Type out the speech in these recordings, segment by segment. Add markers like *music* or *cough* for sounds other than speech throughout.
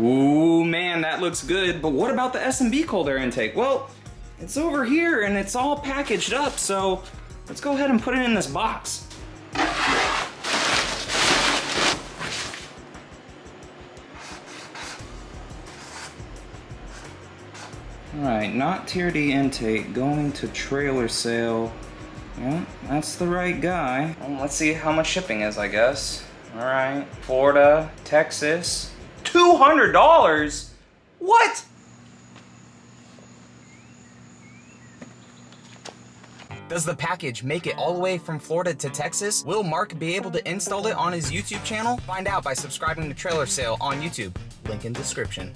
Ooh, man, that looks good. But what about the S&B cold air intake? Well, it's over here and it's all packaged up, so let's go ahead and put it in this box. All right, not TRD intake, going to Trail or Sail. Yeah, that's the right guy. Well, let's see how much shipping is, I guess. All right, Florida, Texas, $200? What? Does the package make it all the way from Florida to Texas? Will Mark be able to install it on his YouTube channel? Find out by subscribing to Trail or Sail on YouTube. Link in description.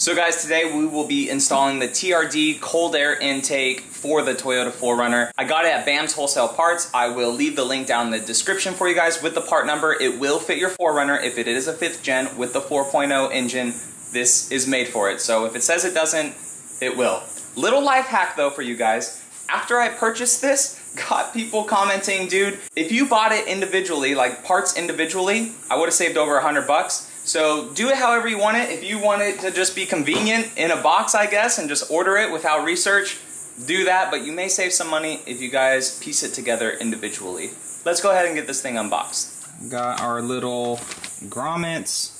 So guys, today we will be installing the TRD cold air intake for the Toyota 4Runner. I got it at BAM's Wholesale Parts. I will leave the link down in the description for you guys with the part number. It will fit your 4Runner if it is a 5th gen with the 4.0 engine. This is made for it. So if it says it doesn't, it will. Little life hack though for you guys. After I purchased this, *laughs* got people commenting, dude, if you bought it individually, like parts individually, I would have saved over a hundred bucks. So do it however you want it. If you want it to just be convenient in a box, I guess, and just order it without research, do that, but you may save some money if you guys piece it together individually. Let's go ahead and get this thing unboxed. Got our little grommets.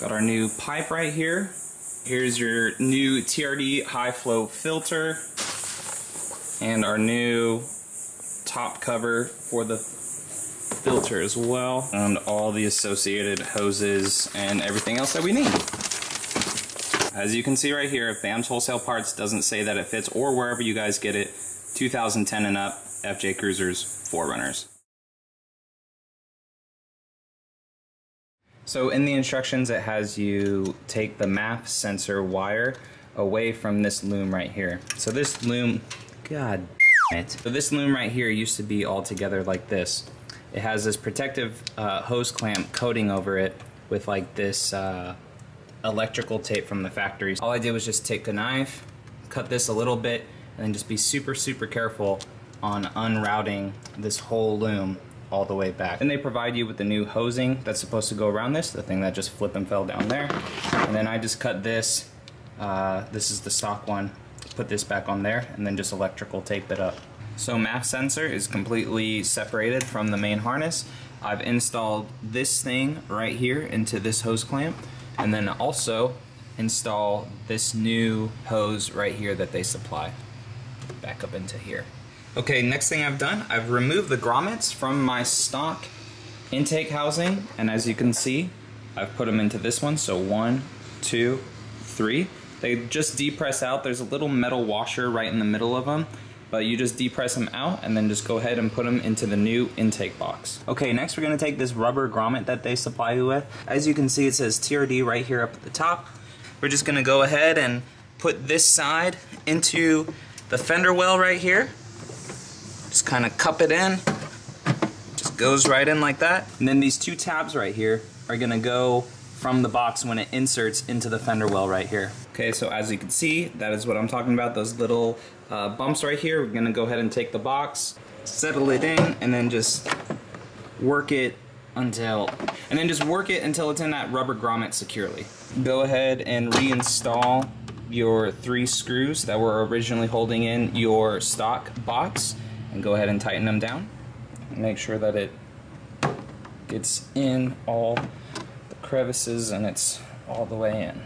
Got our new pipe right here. Here's your new TRD high flow filter and our new top cover for the filter as well and all the associated hoses and everything else that we need. As you can see right here, BAM's Wholesale Parts doesn't say that it fits or wherever you guys get it, 2010 and up FJ Cruisers 4Runners. So in the instructions it has you take the MAF sensor wire away from this loom right here. So this loom, god it. So this loom right here used to be all together like this. It has this protective uh, hose clamp coating over it with like this uh, electrical tape from the factory. All I did was just take a knife, cut this a little bit, and then just be super, super careful on unrouting this whole loom all the way back. Then they provide you with the new hosing that's supposed to go around this, the thing that just flipped and fell down there. And then I just cut this, uh, this is the stock one, put this back on there, and then just electrical tape it up. So MAF sensor is completely separated from the main harness. I've installed this thing right here into this hose clamp, and then also install this new hose right here that they supply back up into here. Okay, next thing I've done, I've removed the grommets from my stock intake housing, and as you can see, I've put them into this one, so one, two, three. They just depress out. There's a little metal washer right in the middle of them, but you just depress them out and then just go ahead and put them into the new intake box. Okay, next we're gonna take this rubber grommet that they supply you with. As you can see, it says TRD right here up at the top. We're just gonna go ahead and put this side into the fender well right here. Just kind of cup it in. Just goes right in like that. And then these two tabs right here are gonna go from the box when it inserts into the fender well right here. Okay, so as you can see, that is what I'm talking about, those little uh, bumps right here. We're gonna go ahead and take the box, settle it in, and then just work it until, and then just work it until it's in that rubber grommet securely. Go ahead and reinstall your three screws that were originally holding in your stock box and go ahead and tighten them down. Make sure that it gets in all crevices and it's all the way in.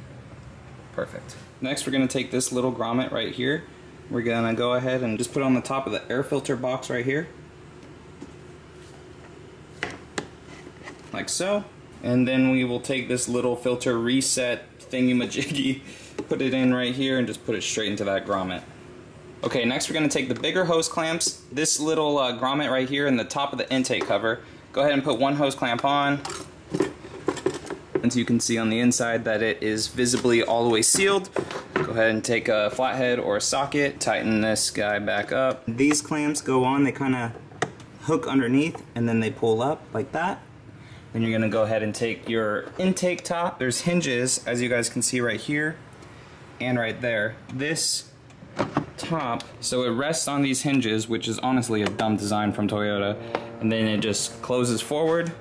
Perfect. Next we're going to take this little grommet right here. We're going to go ahead and just put it on the top of the air filter box right here. Like so. And then we will take this little filter reset thingy-majiggy, *laughs* put it in right here and just put it straight into that grommet. Okay, next we're going to take the bigger hose clamps, this little uh, grommet right here in the top of the intake cover. Go ahead and put one hose clamp on, you can see on the inside that it is visibly all the way sealed. Go ahead and take a flathead or a socket, tighten this guy back up. These clamps go on, they kind of hook underneath, and then they pull up like that. Then you're gonna go ahead and take your intake top. There's hinges, as you guys can see right here, and right there. This top, so it rests on these hinges, which is honestly a dumb design from Toyota, and then it just closes forward,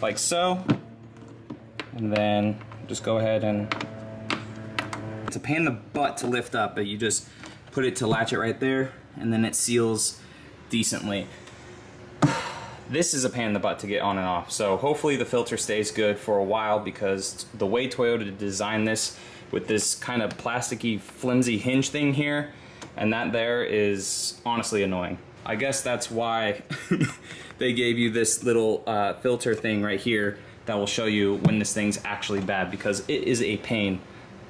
like so, and then just go ahead and it's a pain in the butt to lift up, but you just put it to latch it right there, and then it seals decently. This is a pain in the butt to get on and off, so hopefully the filter stays good for a while because the way Toyota designed this with this kind of plasticky, flimsy hinge thing here, and that there is honestly annoying. I guess that's why *laughs* they gave you this little uh, filter thing right here that will show you when this thing's actually bad because it is a pain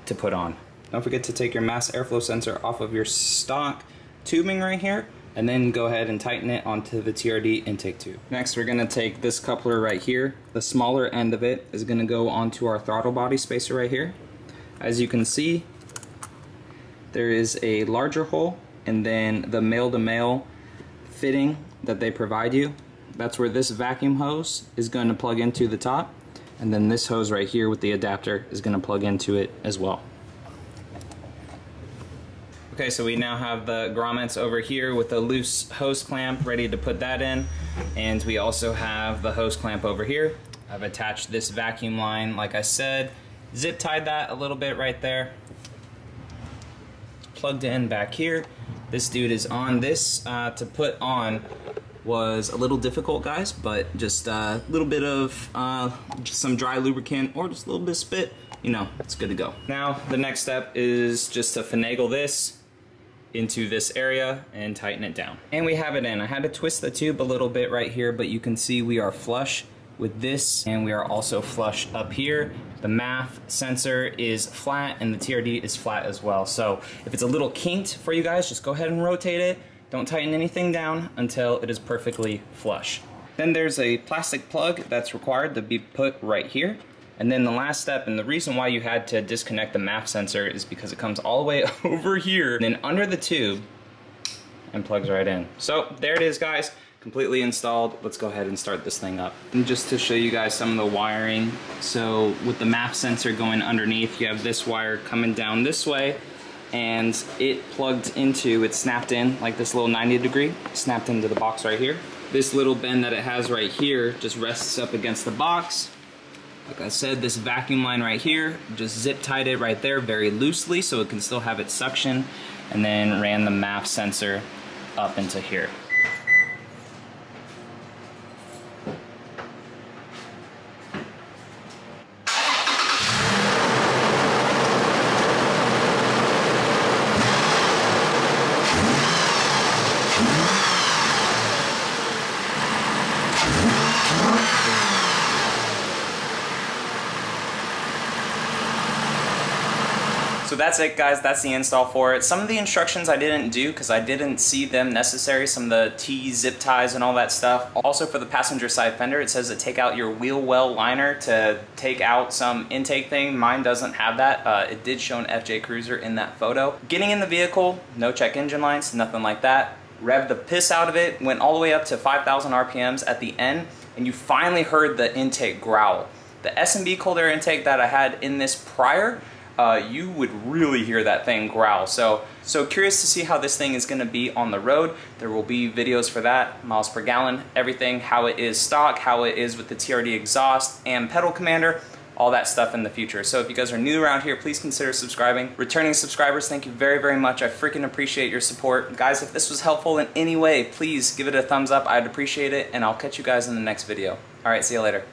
to put on. Don't forget to take your mass airflow sensor off of your stock tubing right here and then go ahead and tighten it onto the TRD intake tube. Next we're gonna take this coupler right here. The smaller end of it is gonna go onto our throttle body spacer right here. As you can see, there is a larger hole and then the male-to-male -male fitting that they provide you. That's where this vacuum hose is going to plug into the top and then this hose right here with the adapter is going to plug into it as well. Okay, so we now have the grommets over here with a loose hose clamp ready to put that in. And we also have the hose clamp over here. I've attached this vacuum line, like I said, zip tied that a little bit right there. Plugged in back here. This dude is on. This uh, to put on was a little difficult, guys, but just a little bit of uh, some dry lubricant or just a little bit of spit, you know, it's good to go. Now, the next step is just to finagle this into this area and tighten it down. And we have it in. I had to twist the tube a little bit right here, but you can see we are flush with this and we are also flush up here. The MAF sensor is flat and the TRD is flat as well. So if it's a little kinked for you guys, just go ahead and rotate it. Don't tighten anything down until it is perfectly flush. Then there's a plastic plug that's required to be put right here. And then the last step, and the reason why you had to disconnect the MAF sensor is because it comes all the way *laughs* over here, and then under the tube, and plugs right in. So there it is guys, completely installed. Let's go ahead and start this thing up. And just to show you guys some of the wiring, so with the MAF sensor going underneath, you have this wire coming down this way, and it plugged into, it snapped in like this little 90 degree, snapped into the box right here. This little bend that it has right here just rests up against the box, like I said, this vacuum line right here, just zip tied it right there very loosely so it can still have its suction, and then ran the MAF sensor up into here. So that's it guys, that's the install for it. Some of the instructions I didn't do because I didn't see them necessary, some of the T zip ties and all that stuff. Also for the passenger side fender, it says to take out your wheel well liner to take out some intake thing. Mine doesn't have that. Uh, it did show an FJ Cruiser in that photo. Getting in the vehicle, no check engine lights, nothing like that. Revved the piss out of it, went all the way up to 5,000 RPMs at the end, and you finally heard the intake growl. The S&B cold air intake that I had in this prior uh, you would really hear that thing growl. So, so curious to see how this thing is going to be on the road. There will be videos for that, miles per gallon, everything, how it is stock, how it is with the TRD exhaust and pedal commander, all that stuff in the future. So if you guys are new around here, please consider subscribing. Returning subscribers, thank you very, very much. I freaking appreciate your support. Guys, if this was helpful in any way, please give it a thumbs up. I'd appreciate it, and I'll catch you guys in the next video. All right, see you later.